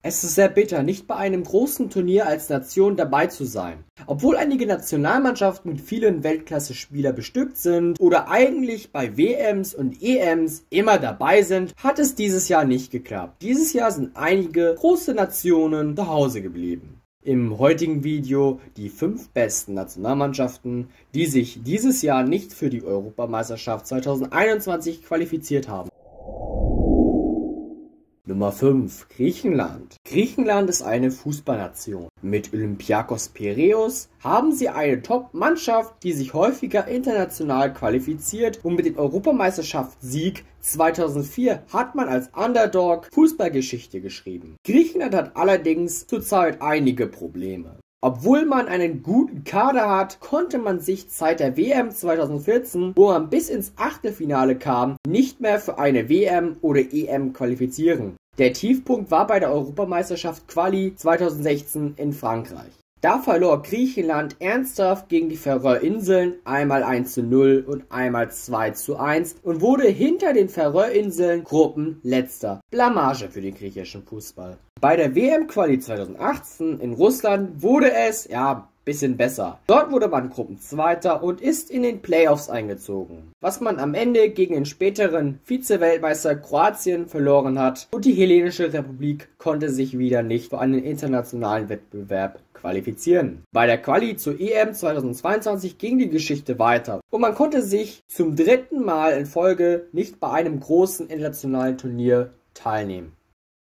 Es ist sehr bitter, nicht bei einem großen Turnier als Nation dabei zu sein. Obwohl einige Nationalmannschaften mit vielen Weltklasse-Spieler bestückt sind oder eigentlich bei WMs und EMs immer dabei sind, hat es dieses Jahr nicht geklappt. Dieses Jahr sind einige große Nationen zu Hause geblieben. Im heutigen Video die fünf besten Nationalmannschaften, die sich dieses Jahr nicht für die Europameisterschaft 2021 qualifiziert haben. Nummer 5. Griechenland. Griechenland ist eine Fußballnation. Mit Olympiakos Piraeus haben sie eine Top-Mannschaft, die sich häufiger international qualifiziert und mit dem Europameisterschaftssieg 2004 hat man als Underdog Fußballgeschichte geschrieben. Griechenland hat allerdings zurzeit einige Probleme. Obwohl man einen guten Kader hat, konnte man sich seit der WM 2014, wo man bis ins Achtelfinale kam, nicht mehr für eine WM oder EM qualifizieren. Der Tiefpunkt war bei der Europameisterschaft Quali 2016 in Frankreich. Da verlor Griechenland ernsthaft gegen die Färöerinseln einmal 1 zu 0 und einmal 2 zu 1 und wurde hinter den Färöerinseln Gruppenletzter. Blamage für den griechischen Fußball. Bei der WM-Quali 2018 in Russland wurde es, ja, bisschen besser. Dort wurde man Gruppenzweiter und ist in den Playoffs eingezogen. Was man am Ende gegen den späteren Vize-Weltmeister Kroatien verloren hat und die Hellenische Republik konnte sich wieder nicht für einen internationalen Wettbewerb qualifizieren. Bei der Quali zur EM 2022 ging die Geschichte weiter und man konnte sich zum dritten Mal in Folge nicht bei einem großen internationalen Turnier teilnehmen.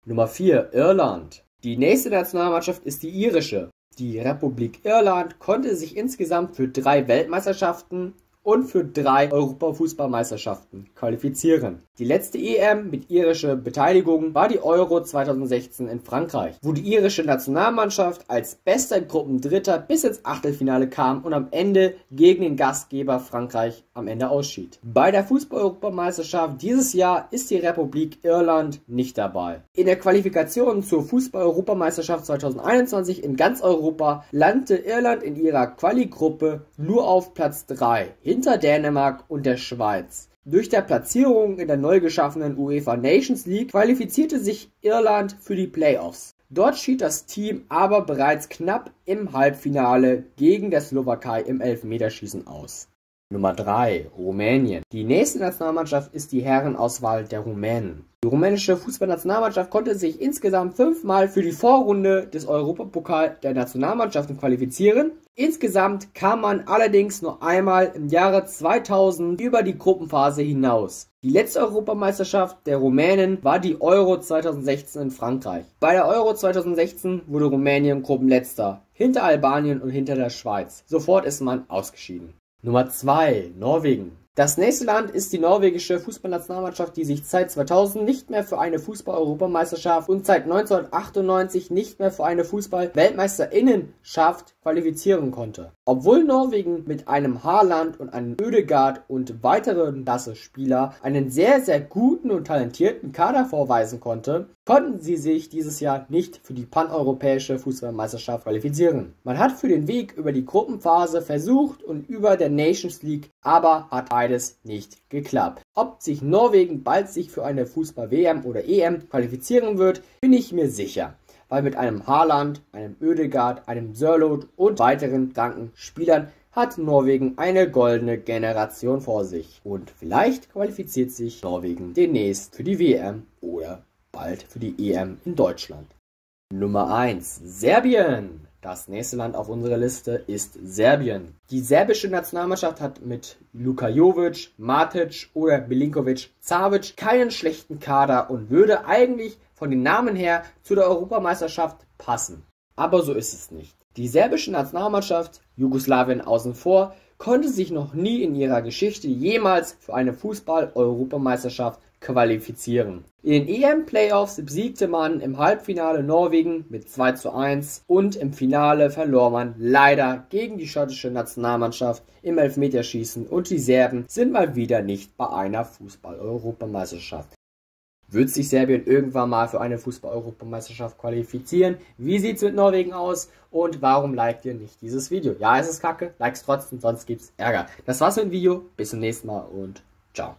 Nummer 4 Irland. Die nächste Nationalmannschaft ist die irische. Die Republik Irland konnte sich insgesamt für drei Weltmeisterschaften und für drei Europafußballmeisterschaften qualifizieren. Die letzte EM mit irischer Beteiligung war die Euro 2016 in Frankreich, wo die irische Nationalmannschaft als bester Gruppendritter bis ins Achtelfinale kam und am Ende gegen den Gastgeber Frankreich am Ende ausschied. Bei der Fußball-Europameisterschaft dieses Jahr ist die Republik Irland nicht dabei. In der Qualifikation zur Fußball-Europameisterschaft 2021 in ganz Europa landete Irland in ihrer Quali-Gruppe nur auf Platz 3 hinter Dänemark und der Schweiz. Durch der Platzierung in der neu geschaffenen UEFA Nations League qualifizierte sich Irland für die Playoffs. Dort schied das Team aber bereits knapp im Halbfinale gegen der Slowakei im Elfmeterschießen aus. Nummer 3 Rumänien. Die nächste Nationalmannschaft ist die Herrenauswahl der Rumänen. Die rumänische Fußballnationalmannschaft konnte sich insgesamt fünfmal für die Vorrunde des Europapokal der Nationalmannschaften qualifizieren. Insgesamt kam man allerdings nur einmal im Jahre 2000 über die Gruppenphase hinaus. Die letzte Europameisterschaft der Rumänen war die Euro 2016 in Frankreich. Bei der Euro 2016 wurde Rumänien Gruppenletzter, hinter Albanien und hinter der Schweiz. Sofort ist man ausgeschieden. Nummer 2 Norwegen das nächste Land ist die norwegische Fußballnationalmannschaft, die sich seit 2000 nicht mehr für eine Fußball-Europameisterschaft und seit 1998 nicht mehr für eine Fußball-Weltmeisterinnenschaft qualifizieren konnte. Obwohl Norwegen mit einem Haaland und einem Ödegaard und weiteren Klasse-Spieler einen sehr, sehr guten und talentierten Kader vorweisen konnte, konnten sie sich dieses Jahr nicht für die paneuropäische Fußballmeisterschaft qualifizieren. Man hat für den Weg über die Gruppenphase versucht und über der Nations League, aber hat beides nicht geklappt. Ob sich Norwegen bald sich für eine Fußball-WM oder EM qualifizieren wird, bin ich mir sicher. Weil mit einem Haaland, einem Ödegaard, einem Sörlot und weiteren kranken Spielern hat Norwegen eine goldene Generation vor sich. Und vielleicht qualifiziert sich Norwegen demnächst für die WM oder bald für die EM in Deutschland. Nummer 1 Serbien das nächste Land auf unserer Liste ist Serbien. Die serbische Nationalmannschaft hat mit Luka Jovic, Matic oder Milinkovic Savic keinen schlechten Kader und würde eigentlich von den Namen her zu der Europameisterschaft passen. Aber so ist es nicht. Die serbische Nationalmannschaft, Jugoslawien außen vor, konnte sich noch nie in ihrer Geschichte jemals für eine Fußball-Europameisterschaft qualifizieren. In den EM-Playoffs besiegte man im Halbfinale Norwegen mit 2 zu 1 und im Finale verlor man leider gegen die schottische Nationalmannschaft im Elfmeterschießen und die Serben sind mal wieder nicht bei einer Fußball-Europameisterschaft. Wird sich Serbien irgendwann mal für eine Fußball-Europameisterschaft qualifizieren? Wie sieht's mit Norwegen aus? Und warum liked ihr nicht dieses Video? Ja, es ist kacke, likes trotzdem, sonst gibt's Ärger. Das war's mit dem Video. Bis zum nächsten Mal und ciao.